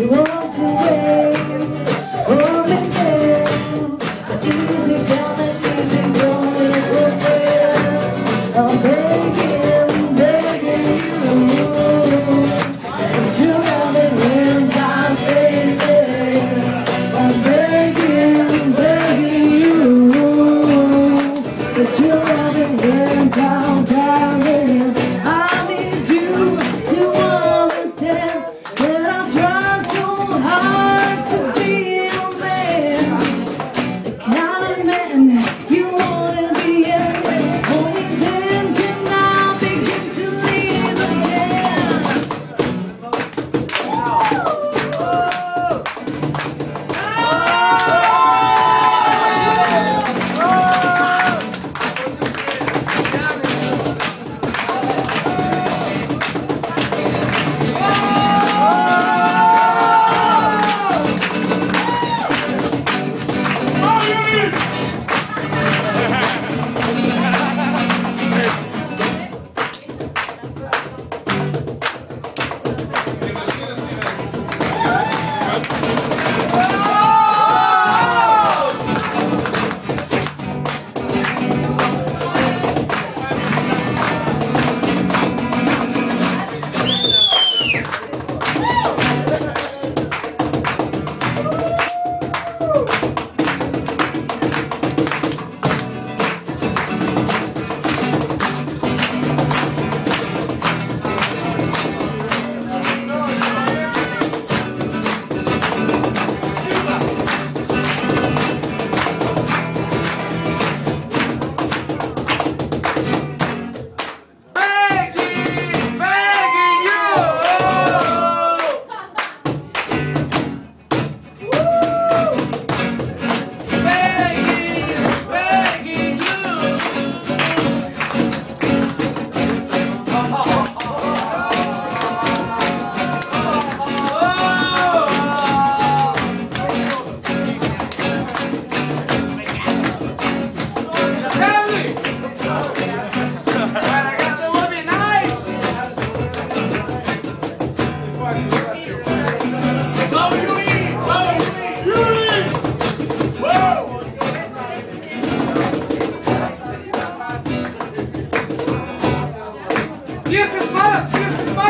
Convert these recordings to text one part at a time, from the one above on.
You walked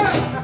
Yes,